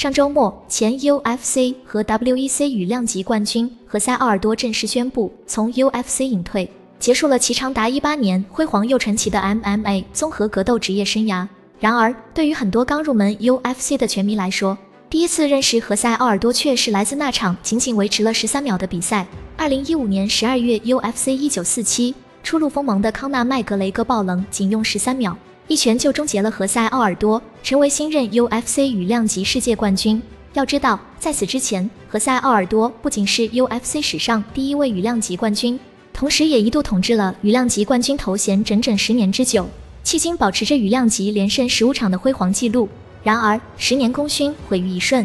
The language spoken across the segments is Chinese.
上周末，前 UFC 和 WEC 羽量级冠军何塞·奥尔多正式宣布从 UFC 隐退，结束了其长达一八年辉煌又传奇的 MMA 综合格斗职业生涯。然而，对于很多刚入门 UFC 的拳迷来说，第一次认识何塞·奥尔多却是来自那场仅仅维持了十三秒的比赛。二零一五年十二月，UFC 一九四七，初露锋芒的康纳·麦格雷戈爆冷，仅用十三秒。一拳就终结了何塞·奥尔多，成为新任 UFC 羽量级世界冠军。要知道，在此之前，何塞·奥尔多不仅是 UFC 史上第一位羽量级冠军，同时也一度统治了羽量级冠军头衔整整十年之久，迄今保持着羽量级连胜十五场的辉煌纪录。然而，十年功勋毁于一瞬。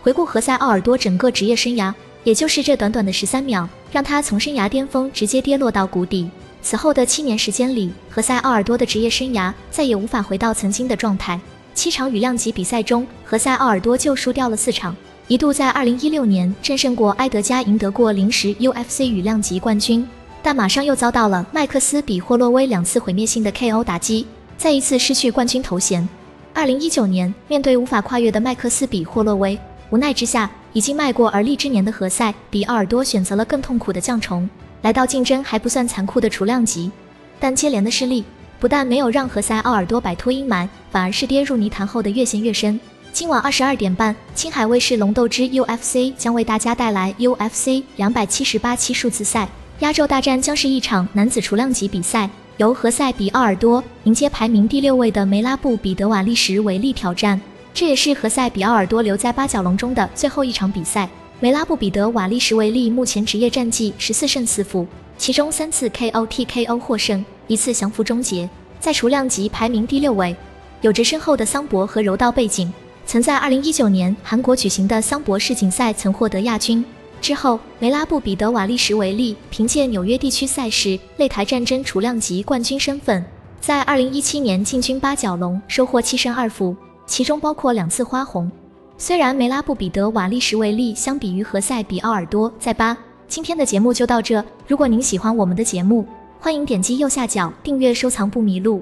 回顾何塞·奥尔多整个职业生涯，也就是这短短的十三秒，让他从生涯巅峰直接跌落到谷底。此后的七年时间里，何塞·奥尔多的职业生涯再也无法回到曾经的状态。七场羽量级比赛中，何塞·奥尔多就输掉了四场，一度在2016年战胜过埃德加，赢得过临时 UFC 羽量级冠军，但马上又遭到了麦克斯比霍洛威两次毁灭性的 KO 打击，再一次失去冠军头衔。2019年，面对无法跨越的麦克斯比霍洛威，无奈之下，已经迈过而立之年的何塞·比奥尔多选择了更痛苦的降重。来到竞争还不算残酷的雏量级，但接连的失利不但没有让何塞·奥尔多摆脱阴霾，反而是跌入泥潭后的越陷越深。今晚二十二点半，青海卫视龙斗之 UFC 将为大家带来 UFC 两百七十八期数字赛，压轴大战将是一场男子雏量级比赛，由何塞·比奥尔多迎接排名第六位的梅拉布·彼得瓦利什维利挑战，这也是何塞·比奥尔多留在八角笼中的最后一场比赛。梅拉布彼得瓦利什维利目前职业战绩十四胜四负，其中三次 KO TKO 获胜，一次降服终结，在雏量级排名第六位，有着深厚的桑博和柔道背景，曾在二零一九年韩国举行的桑博世锦赛曾获得亚军。之后，梅拉布彼得瓦利什维利凭借纽约地区赛事擂台战争雏量级冠军身份，在二零一七年进军八角笼，收获七胜二负，其中包括两次花红。虽然梅拉布彼得瓦利什维利相比于何塞比奥尔多在八，今天的节目就到这。如果您喜欢我们的节目，欢迎点击右下角订阅收藏不迷路。